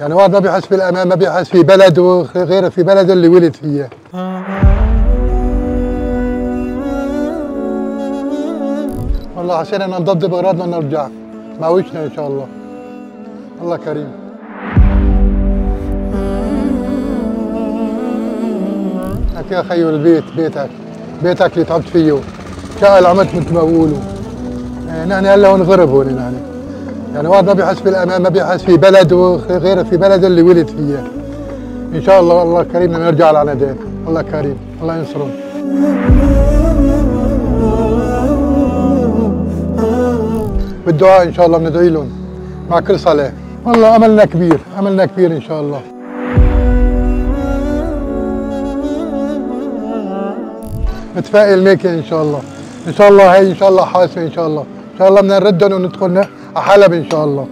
يعني واحد ما بيحس بالامان ما بيحس في بلده غير في بلده اللي ولد فيها والله حسينا ان نضبط اغراضنا ونرجع معوشنا إن شاء الله. الله كريم. هات يا خيو البيت بيتك بيتك اللي تعبت فيه. شقل عملت مثل ما بقولوا آه، نحن هلا هون غرب هون نحن. يعني واحد ما بيحس بالامان ما بيحس في بلده غير في بلده اللي ولد فيها إن شاء الله الله كريم نرجع على ندين الله كريم. الله ينصرهم. بالدعاء إن شاء الله بندعي لهم مع كل صلاة. والله املنا كبير املنا كبير إن شاء الله. متفائل ميكي إن شاء الله. إن شاء الله هي إن شاء الله حاسمه إن شاء الله. شاء الله بدنا نردهم وندخل على حلب إن شاء الله.